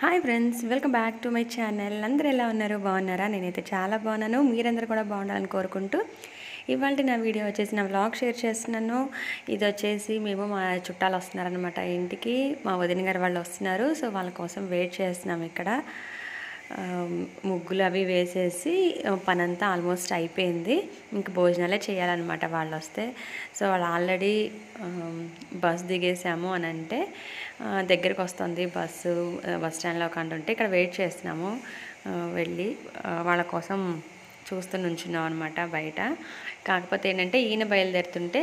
Hi friends welcome back to my channel అందరూ ఎలా ఉన్నారు? బాగున్నారా? నేనైతే చాలా బాగున్నాను. మీరందరూ కూడా బాగుండాలని కోరుకుంటూ ఇవాళ నా వీడియో వచ్చేసి నా వ్లాగ్ షేర్ చేస్తున్నాను. ఇది వచ్చేసి మేము మా చుట్టాలు వస్తున్నారనమాట ఇంటికి. మా వదిన గారు వాళ్ళు వస్తున్నారు. సో వాళ్ళ కోసం వెయిట్ చేస్తున్నాం ఇక్కడ. ముగ్గులు అవి వేసేసి పనంతా ఆల్మోస్ట్ అయిపోయింది. ఇంక భోజనాలే చేయాలన్నమాట వాళ్ళు వస్తే. సో వాళ్ళు ఆల్రెడీ బస్ దిగేసాము అని అంటే దగ్గరికి వస్తుంది బస్సు బస్ స్టాండ్లో కంటుంటే ఇక్కడ వెయిట్ చేస్తున్నాము. వెళ్ళి వాళ్ళ కోసం చూస్తూ నుంచున్నాం అనమాట బయట. కాకపోతే ఏంటంటే ఈయన బయలుదేరుతుంటే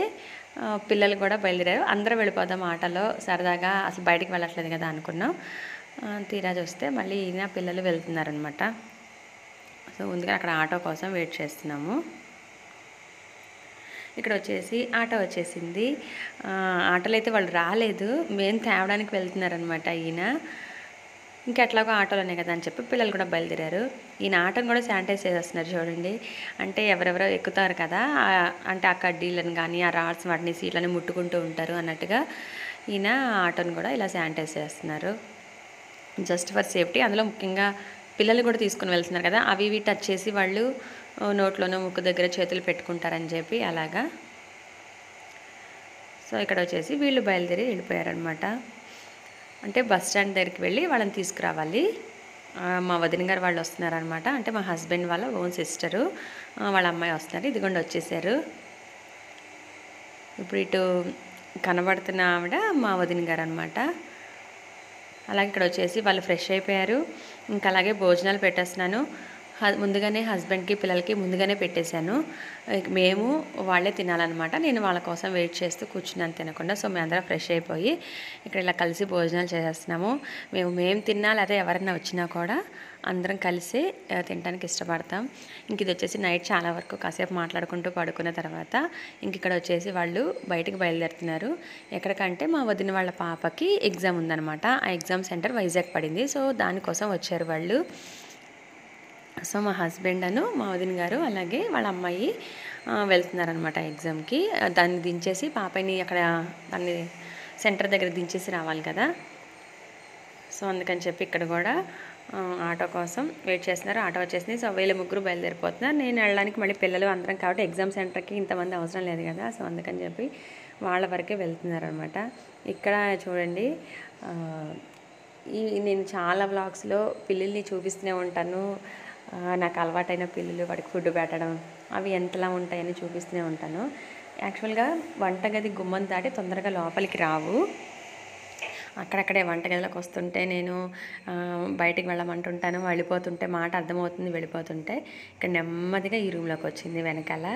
పిల్లలు కూడా బయలుదేరారు. అందరూ వెళ్ళిపోదాం ఆటలో సరదాగా అసలు బయటికి వెళ్ళట్లేదు కదా అనుకున్నాం. తీరా చూస్తే మళ్ళీ ఈయన పిల్లలు వెళ్తున్నారనమాట. సో ముందుగా అక్కడ ఆటో కోసం వెయిట్ చేస్తున్నాము. ఇక్కడ వచ్చేసి ఆటో వచ్చేసింది. ఆటోలు అయితే వాళ్ళు రాలేదు. మేము తేవడానికి వెళ్తున్నారనమాట ఈయన. ఇంకెట్లాగో ఆటోలోనే కదా అని చెప్పి పిల్లలు కూడా బయలుదేరారు. ఈయన ఆటోని కూడా శానిటైజ్ చేసేస్తున్నారు చూడండి. అంటే ఎవరెవరో ఎక్కుతారు కదా అంటే ఆ కడ్డీలను కానీ ఆ రాడ్స్ వాటిని సీట్లని ముట్టుకుంటూ ఉంటారు అన్నట్టుగా ఈయన ఆటోని కూడా ఇలా శానిటైజ్ చేస్తున్నారు. Just for safety. అందులో ముఖ్యంగా పిల్లలు కూడా తీసుకుని వెళ్తున్నారు కదా అవి ఇవి టచ్ చేసి వాళ్ళు నోట్లోనో ముక్కు దగ్గర చేతులు పెట్టుకుంటారని చెప్పి అలాగా. సో ఇక్కడ వచ్చేసి వీళ్ళు బయలుదేరి వెళ్ళిపోయారనమాట అంటే బస్ స్టాండ్ దగ్గరికి వెళ్ళి వాళ్ళని తీసుకురావాలి. మా వదిన గారు వాళ్ళు వస్తున్నారనమాట అంటే మా హస్బెండ్ వాళ్ళ ఓన్ సిస్టరు. వాళ్ళ అమ్మాయి వస్తున్నారు. ఇదిగోండి వచ్చేసారు. ఇప్పుడు ఇటు కనబడుతున్న ఆవిడ మా వదిన గారు అనమాట అలాగే ఇక్కడ వచ్చేసి వాళ్ళు ఫ్రెష్ అయిపోయారు. ఇంకా అలాగే భోజనాలు పెట్టేస్తున్నాను. ముందుగానే హస్బెండ్కి పిల్లలకి ముందుగానే పెట్టేశాను. మేము వాళ్ళే తినాలన్నమాట. నేను వాళ్ళ కోసం వెయిట్ చేస్తూ కూర్చున్నాను తినకుండా. సో మేము అందరం ఫ్రెష్ అయిపోయి ఇక్కడ ఇలా కలిసి భోజనాలు చేసేస్తున్నాము. మేము మేము తిన్నా లేదా ఎవరైనా వచ్చినా కూడా అందరం కలిసి తినడానికి ఇష్టపడతాం. ఇంక ఇది వచ్చేసి నైట్ చాలా వరకు కాసేపు మాట్లాడుకుంటూ పడుకున్న తర్వాత ఇంక ఇక్కడ వచ్చేసి వాళ్ళు బయటకు బయలుదేరుతున్నారు. ఎక్కడికంటే మా వదిన వాళ్ళ పాపకి ఎగ్జామ్ ఉందన్నమాట. ఆ ఎగ్జామ్ సెంటర్ వైజాగ్ పడింది. సో దానికోసం వచ్చారు వాళ్ళు. సో మా హస్బెండ్ అను మా వదిన గారు అలాగే వాళ్ళ అమ్మాయి ఆ, వెళ్తున్నారనమాట ఎగ్జామ్కి. దాన్ని దించేసి పాపని అక్కడ దాన్ని సెంటర్ దగ్గర దించేసి రావాలి కదా. సో అందుకని చెప్పి ఇక్కడ కూడా ఆటో కోసం వెయిట్ చేస్తున్నారు. ఆటో వచ్చేసింది. సో వీళ్ళ ముగ్గురు బయలుదేరిపోతున్నారు. నేను వెళ్ళడానికి మళ్ళీ పిల్లలు అందరం కాబట్టి ఎగ్జామ్ సెంటర్కి ఇంతమంది అవసరం లేదు కదా. సో అందుకని చెప్పి వాళ్ళ వరకే వెళ్తున్నారు అనమాట ఇక్కడ చూడండి ఈ నేను చాలా బ్లాగ్స్లో పిల్లల్ని చూపిస్తూనే ఉంటాను. నాకు అలవాటైన పిల్లలు వాడికి ఫుడ్ పెట్టడం అవి ఎంతలా ఉంటాయని చూపిస్తూనే ఉంటాను. యాక్చువల్గా వంటగది గుమ్మం దాటి తొందరగా లోపలికి రావు. అక్కడక్కడే వంటగదిలోకి వస్తుంటే నేను బయటికి వెళ్ళమంటుంటాను. వెళ్ళిపోతుంటే మాట అర్థమవుతుంది వెళ్ళిపోతుంటే ఇక్కడ నెమ్మదిగా ఈ రూమ్లోకి వచ్చింది వెనకాల.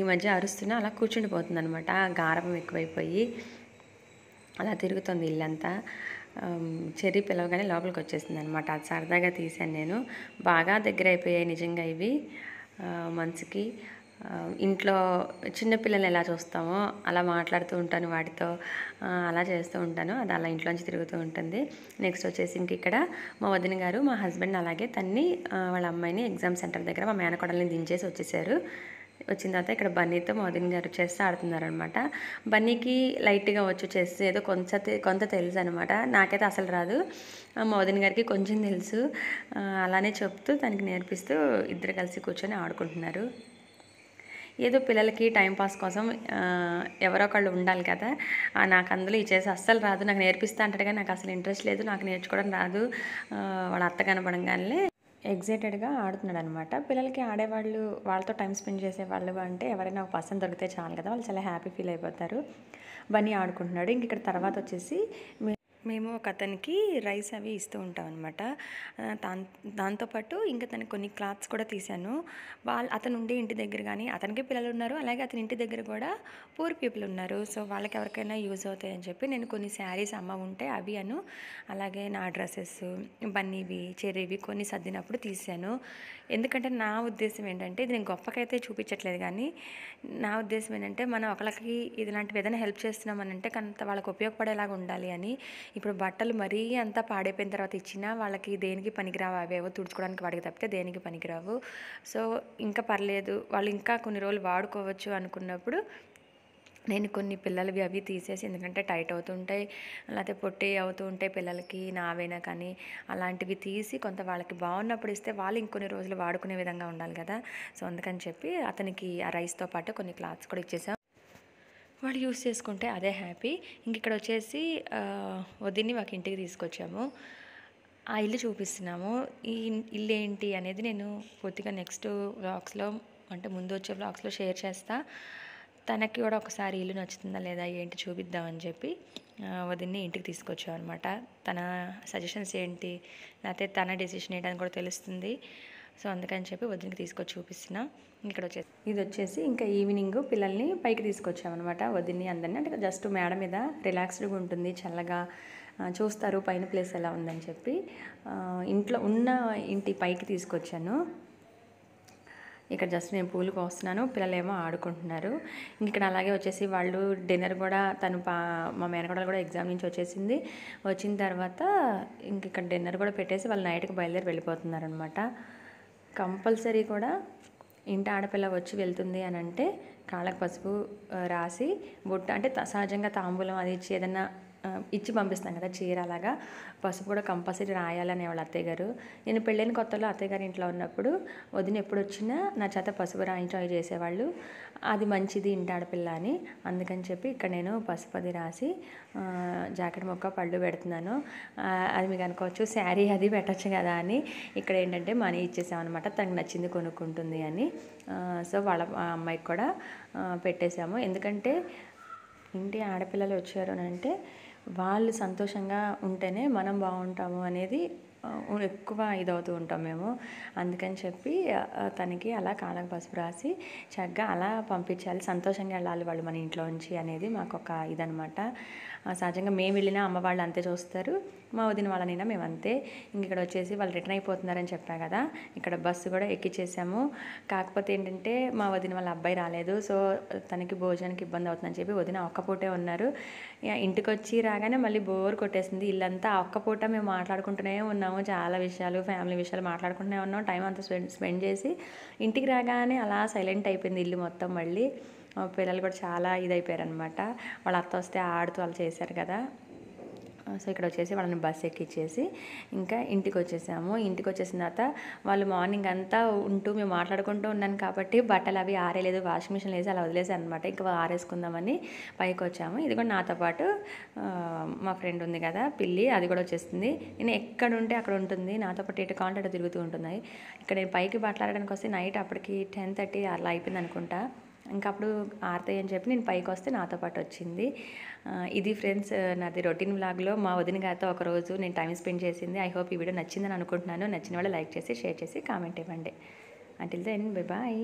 ఈ మధ్య అరుస్తున్నా అలా కూర్చుండిపోతుంది అనమాట గారభం ఎక్కువైపోయి అలా తిరుగుతుంది ఇల్లంతా. ఆమ్, చెర్రీ పిలవగానే లోపలికి వచ్చేసింది అనమాట అది సరదాగా తీశాను నేను. బాగా దగ్గర అయిపోయాయి నిజంగా ఇవి మనసుకి. ఇంట్లో చిన్నపిల్లల్ని ఎలా చూస్తామో అలా మాట్లాడుతూ ఉంటాను వాటితో అలా చేస్తూ ఉంటాను. అది అలా ఇంట్లోంచి తిరుగుతూ ఉంటుంది. నెక్స్ట్ వచ్చేసి ఇంక ఇక్కడ మా వదిన గారు మా హస్బెండ్ అలాగే తన్ని వాళ్ళ అమ్మాయిని ఎగ్జామ్ సెంటర్ దగ్గర మా మేనకోడల్ని దించేసి వచ్చేసారు. వచ్చిన తర్వాత ఇక్కడ బన్నీతో మోదిన్ గారు చెస్ ఆడుతున్నారనమాట బన్నీకి లైట్గా వచ్చు చెస్ ఏదో కొంచెం కొంత తెలుసు అనమాట నాకైతే అసలు రాదు. ఆ మోదిన్ గారికి కొంచెం తెలుసు. అలానే చెప్తూ తనకి నేర్పిస్తూ ఇద్దరు కలిసి కూర్చొని ఆడుకుంటున్నారు. ఏదో పిల్లలకి టైం పాస్ కోసం ఎవరో ఒకళ్ళు ఉండాలి కదా. నాకు అందులో ఈ చేసి అస్సలు రాదు. నాకు నేర్పిస్తా అంటాడు కానీ నాకు అసలు ఇంట్రెస్ట్ లేదు. నాకు నేర్చుకోవడం రాదు. వాళ్ళ అత్త కనపడంగానే ఎగ్జైటెడ్గా ఆడుతున్నాడు అనమాట పిల్లలకి ఆడేవాళ్ళు వాళ్ళతో టైం స్పెండ్ చేసేవాళ్ళు అంటే ఎవరైనా ఒక పర్సన్ దొరికితే చాలు కదా. వాళ్ళు చాలా హ్యాపీ ఫీల్ అయిపోతారు. బన్నీ ఆడుకుంటున్నాడు. ఇంక ఇక్కడ తర్వాత వచ్చేసి మేము ఒక అతనికి రైస్ అవి ఇస్తూ ఉంటాం అనమాట దాంతోపాటు ఇంకా తనకి కొన్ని క్లాత్స్ కూడా తీశాను. వాళ్ళు అతను ఉండే ఇంటి దగ్గర కానీ అతనికి పిల్లలు ఉన్నారు. అలాగే అతని ఇంటి దగ్గర కూడా పూర్ పీపుల్ ఉన్నారు. సో వాళ్ళకి ఎవరికైనా యూజ్ అవుతాయని చెప్పి నేను కొన్ని శారీస్ అమ్మ ఉంటే అవి అను అలాగే నా డ్రెస్సెస్ బన్నీవి చెర్రీవి కొన్ని సర్దినప్పుడు తీశాను. ఎందుకంటే నా ఉద్దేశం ఏంటంటే ఇది నేను గొప్పకైతే చూపించట్లేదు కానీ నా ఉద్దేశం ఏంటంటే మనం ఒకళ్ళకి ఇలాంటివి ఏదైనా హెల్ప్ చేస్తున్నామనంటే కొంత వాళ్ళకి ఉపయోగపడేలాగా ఉండాలి అని ఇప్పుడు బట్టలు మరీ అంతా పాడైపోయిన తర్వాత ఇచ్చినా వాళ్ళకి దేనికి పనికిరావు అవేవో తుడుచుకోవడానికి వాడికి తప్పితే దేనికి పనికిరావు. సో ఇంకా పర్లేదు. వాళ్ళు ఇంకా కొన్ని రోజులు వాడుకోవచ్చు అనుకున్నప్పుడు నేను కొన్ని పిల్లలవి అవి తీసేసి ఎందుకంటే టైట్ అవుతుంటాయి లేకపోతే పొట్టి అవుతూ ఉంటాయి పిల్లలకి నావైనా కానీ అలాంటివి తీసి కొంత వాళ్ళకి బాగున్నప్పుడు ఇస్తే వాళ్ళు ఇంకొన్ని రోజులు వాడుకునే విధంగా ఉండాలి కదా. సో అందుకని చెప్పి అతనికి ఆ రైస్తో పాటు కొన్ని క్లాత్స్ కూడా ఇచ్చేసాం. వాళ్ళు యూస్ చేసుకుంటే అదే హ్యాపీ. ఇంక ఇక్కడ వచ్చేసి వదిన్ని మాకు ఇంటికి తీసుకొచ్చాము. ఆ ఇల్లు చూపిస్తున్నాము. ఈ ఇల్లు ఏంటి అనేది నేను పూర్తిగా నెక్స్ట్ వ్లాగ్స్లో అంటే ముందు వచ్చే వ్లాగ్స్లో షేర్ చేస్తా. తనకి కూడా ఒకసారి ఇల్లు నచ్చుతుందా లేదా ఏంటి చూపిద్దామని చెప్పి వదిన్ని ఇంటికి తీసుకొచ్చాం అనమాట తన సజెషన్స్ ఏంటి? లేకపోతే తన డెసిషన్ ఏంటి అని కూడా తెలుస్తుంది. సో అందుకని చెప్పి వదినికి తీసుకొచ్చి చూపిస్తున్నా. ఇక్కడ వచ్చేసి ఇది వచ్చేసి ఇంకా ఈవినింగ్ పిల్లల్ని పైకి తీసుకొచ్చామన్నమాట వదిన్ని అందరినీ. అంటే జస్ట్ మేడ మీద రిలాక్స్డ్గా ఉంటుంది చల్లగా చూస్తారు పైన ప్లేస్ ఎలా ఉందని చెప్పి. ఇంట్లో ఉన్న ఇంటి పైకి తీసుకొచ్చాను. ఇక్కడ జస్ట్ నేను పూలు కోస్తున్నాను పిల్లలేమో ఆడుకుంటున్నారు. ఇక్కడ అలాగే వచ్చేసి వాళ్ళు డిన్నర్ కూడా తను పా మా మేనకోడలు కూడా ఎగ్జామ్ నుంచి వచ్చేసింది. వచ్చిన తర్వాత ఇంక ఇక్కడ డిన్నర్ కూడా పెట్టేసి వాళ్ళు నైట్కి బయలుదేరి వెళ్ళిపోతున్నారు అనమాట కంపల్సరీ కూడా ఇంటి ఆడపిల్ల వచ్చి వెళ్తుంది అని అంటే కాళ్ళకు పసుపు రాసి బొట్టు అంటే సహజంగా తాంబూలం అది ఇచ్చి ఏదన్నా ఇచ్చి పంపిస్తాం కదా చీర అలాగా. పసుపు కూడా కంపల్సరీ రాయాలనే వాళ్ళ అత్తయ్య గారు. నేను పెళ్ళైన కొత్తలో అత్తయ్య గారి ఇంట్లో ఉన్నప్పుడు వదిన ఎప్పుడు వచ్చినా నా చేత పసుపు రాయించాయి చేసేవాళ్ళు. అది మంచిది ఇంటి ఆడపిల్ల అని. అందుకని చెప్పి ఇక్కడ నేను పసుపు అది రాసి జాకెట్ మొక్క పళ్ళు పెడుతున్నాను. అది మీకు అనుకోవచ్చు శారీ అది పెట్టచ్చు కదా అని. ఇక్కడ ఏంటంటే మనీ ఇచ్చేసామన్నమాట. తనకు నచ్చింది కొనుక్కుంటుంది అని. సో వాళ్ళ అమ్మాయికి కూడా పెట్టేశాము. ఎందుకంటే ఇంటి ఆడపిల్లలు వచ్చారు అని అంటే వాళ్ళు సంతోషంగా ఉంటేనే మనం బాగుంటాము అనేది ఎక్కువ ఇదవుతూ ఉంటాం మేము. అందుకని చెప్పి తనకి అలా కాళ్ళకు పసుపు రాసి చక్కగా అలా పంపించాలి. సంతోషంగా వెళ్ళాలి వాళ్ళు మన ఇంట్లో నుంచి అనేది మాకు ఒక ఇదనమాట సహజంగా మేము వెళ్ళినా అమ్మ వాళ్ళు అంతే చూస్తారు. మా వదిన వాళ్ళనైనా మేము అంతే ఇంక ఇక్కడ వచ్చేసి వాళ్ళు రిటర్న్ అయిపోతున్నారని చెప్పా కదా. ఇక్కడ బస్సు కూడా ఎక్కిచ్చేసాము. కాకపోతే ఏంటంటే మా వదిన వాళ్ళ అబ్బాయి రాలేదు. సో తనకి భోజనానికి ఇబ్బంది అవుతుందని చెప్పి వదిన ఒక్క పూటే ఉన్నారు. ఇక ఇంటికి వచ్చి రాగానే మళ్ళీ బోర్ కొట్టేసింది. ఇల్లంతా ఒక్కపూట ఒక్క పూట మేము మాట్లాడుకుంటూనే ఉన్నాము. చాలా విషయాలు ఫ్యామిలీ విషయాలు మాట్లాడుకుంటూనే ఉన్నాం టైం అంతా స్పెండ్ స్పెండ్ చేసి ఇంటికి రాగానే అలా సైలెంట్ అయిపోయింది ఇల్లు మొత్తం మళ్ళీ. పిల్లలు కూడా చాలా ఇదైపోయారు అనమాట వాళ్ళ అత్త వస్తే ఆడుతూ వాళ్ళు చేశారు కదా. సో ఇక్కడ వచ్చేసి వాళ్ళని బస్ ఎక్కిచ్చేసి ఇంకా ఇంటికి వచ్చేసాము ఇంటికి వచ్చేసిన తర్వాత వాళ్ళు మార్నింగ్ అంతా ఉంటూ మేము మాట్లాడుకుంటూ ఉన్నాను కాబట్టి బట్టలు అవి ఆరేలేదు వాషింగ్ మిషన్ వేసి అలా వదిలేసాను అనమాట ఇంకా ఆరేసుకుందామని పైకి వచ్చాము ఇది కూడా నాతో పాటు మా ఫ్రెండ్ ఉంది కదా పిల్లి అది కూడా వచ్చేస్తుంది. నేను ఎక్కడుంటే అక్కడ ఉంటుంది. నాతో పాటు ఎటు కాంటాక్ట్ తిరుగుతూ ఉంటున్నాయి. ఇక్కడ నేను పైకి మాట్లాడడానికి వస్తే నైట్ అప్పటికి టెన్ థర్టీ అలా అయిపోయింది అనుకుంటా ఇంకా అప్పుడు ఆర్తయ్య అని చెప్పి నేను పైకి వస్తే నాతో పాటు వచ్చింది. ఇది ఫ్రెండ్స్ నాది రొటీన్ వ్లాగ్లో. మా వదిన గారితో ఒక రోజు నేను టైం స్పెండ్ చేసింది. ఐ హోప్ ఈ వీడియో నచ్చిందని అనుకుంటున్నాను. నచ్చిన వాళ్ళు లైక్ చేసి షేర్ చేసి కామెంట్ ఇవ్వండి. Until then bye bye